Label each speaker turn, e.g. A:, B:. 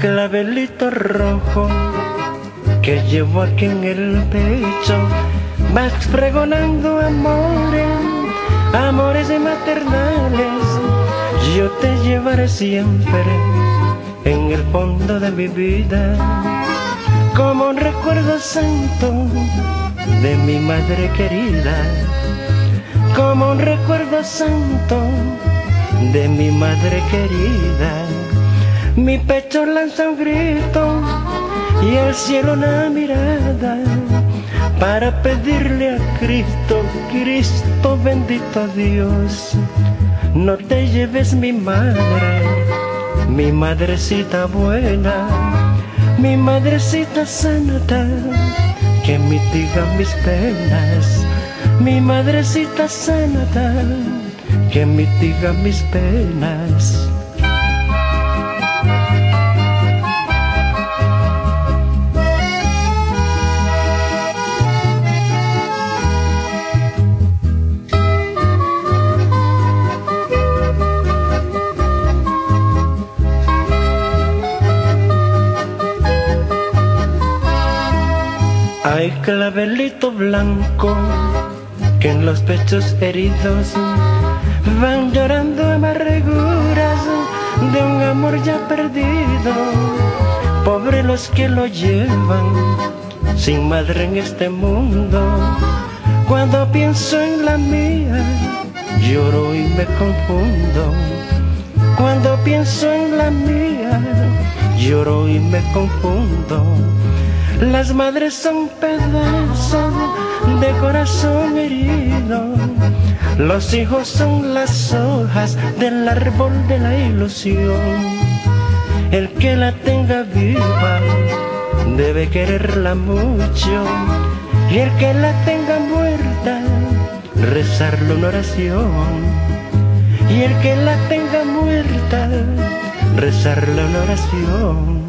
A: clavelito rojo que llevo aquí en el pecho, vas pregonando amores, amores maternales. Yo te llevaré siempre en el fondo de mi vida, como un recuerdo santo de mi madre querida, como un recuerdo santo de mi madre querida. Mi pecho lanza un grito y al cielo una mirada para pedirle a Cristo, Cristo bendito Dios, no te lleves mi madre, mi madrecita buena, mi madrecita santa, que mitiga mis penas, mi madrecita santa, que mitiga mis penas. Hay clavelito blanco que en los pechos heridos van llorando amarguras de un amor ya perdido. Pobre los que lo llevan sin madre en este mundo. Cuando pienso en la mía, lloro y me confundo. Cuando pienso en la mía, lloro y me confundo. Las madres son pedazos de corazón herido. Los hijos son las hojas del árbol de la ilusión. El que la tenga viva debe quererla mucho. Y el que la tenga muerta, rezarle una oración. Y el que la tenga muerta, rezarle una oración.